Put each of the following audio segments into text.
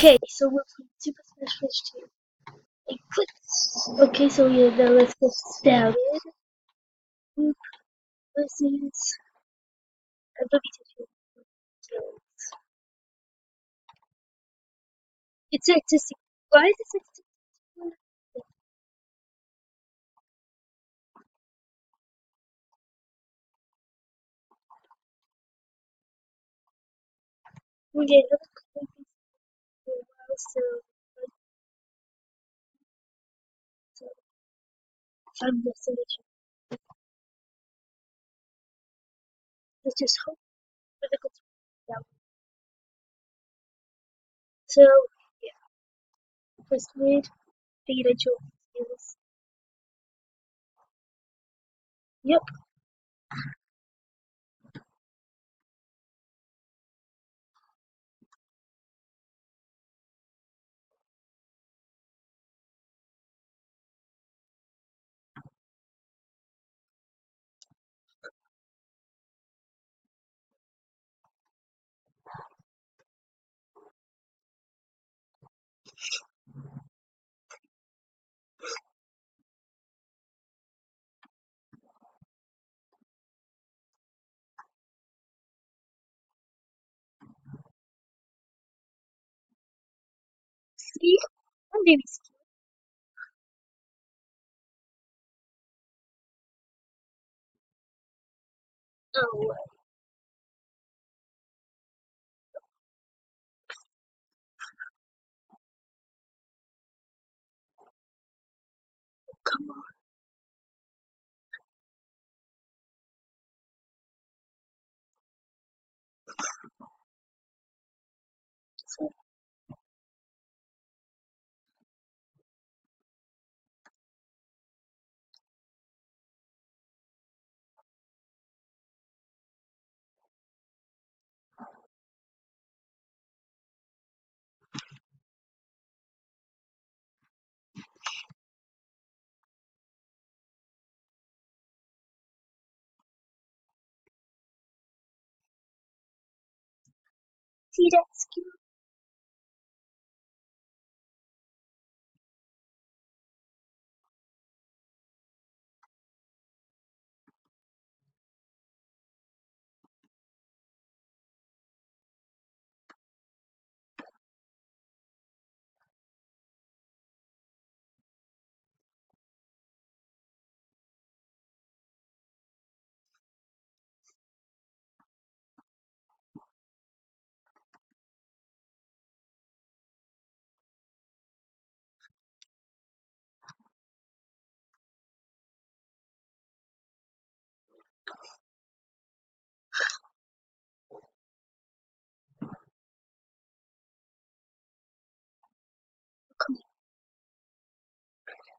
Okay, so we're playing Super Smash Bros. 2. Eclipse. Okay, so yeah, now let's get started. Group versus. Let me teach you. It's artistic. Why is this artistic? We play this just hope for the one. So, yeah. First out your skills. Yep. See? I'm very scared. Oh, uh, come on. See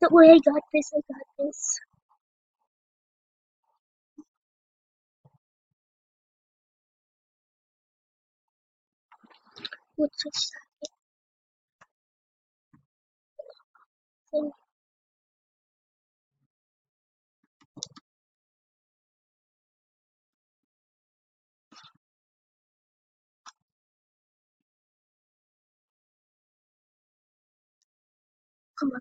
Don't worry, I got this, I got this. What's this thing? Come on.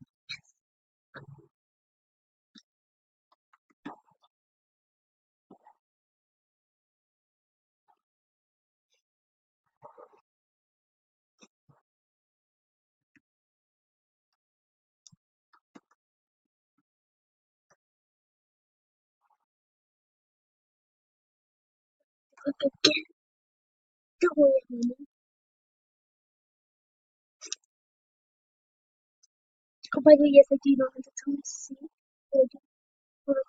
Look again. Don't worry, honey. Oh, by the way, yes, I do know how to tell you see. I do.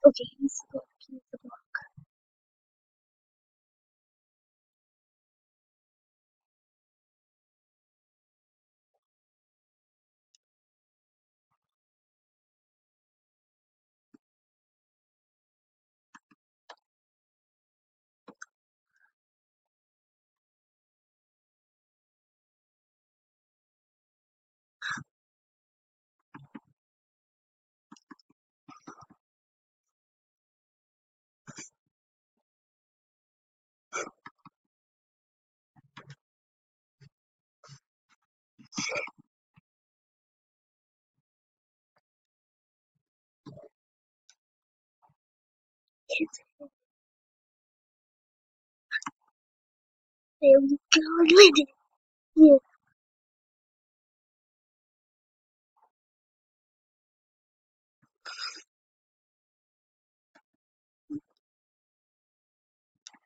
Okay, he's block. He's the block. it. There we go. I landed. Yeah.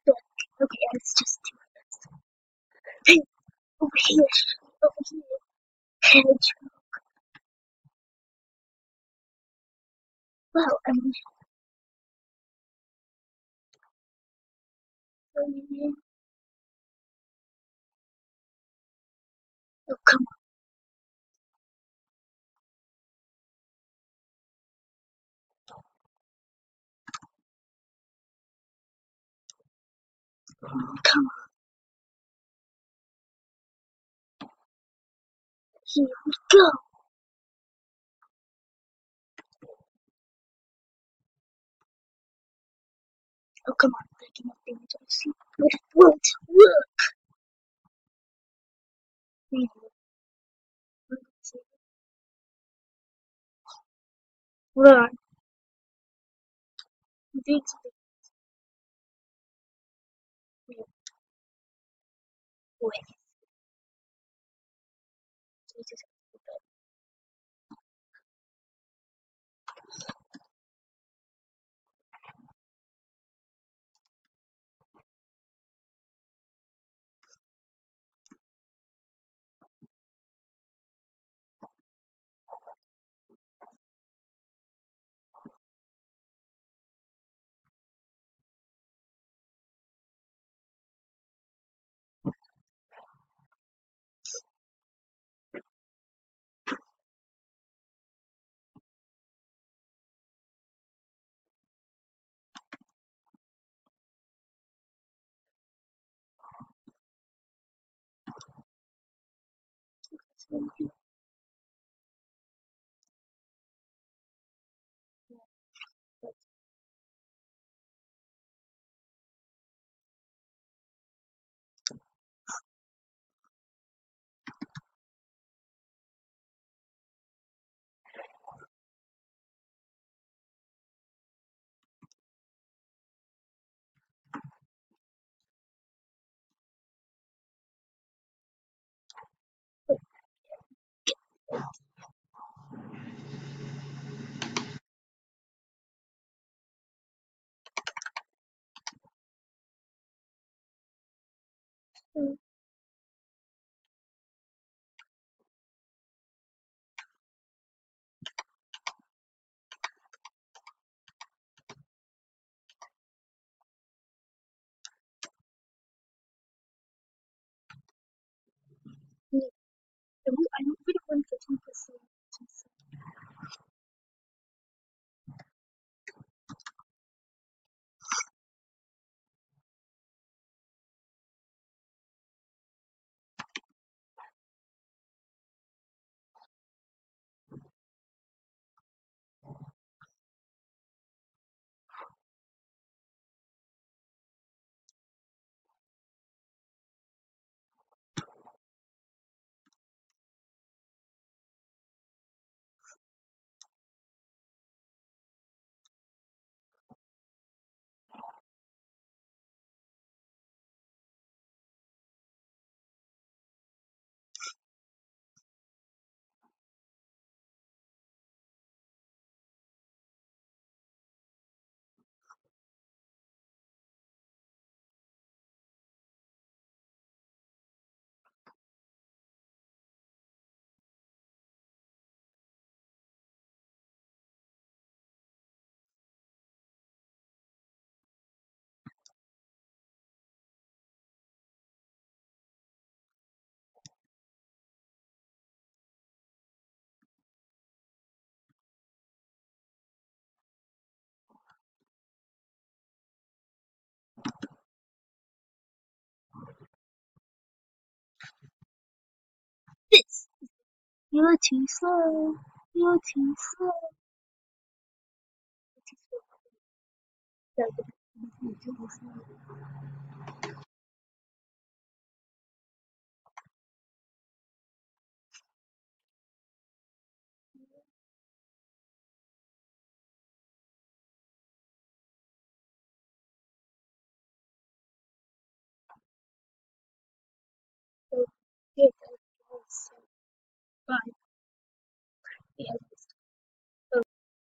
But, okay, it's just of us. Hey, over here. Over here. Hedge. Well, I mean, oh, come on. Come on. Here we go. Oh, come on. Taking up damage. I see. But it won't work. Run. Wait. público Mm. I don't 有情色，有情色。下一个，不是。Yes.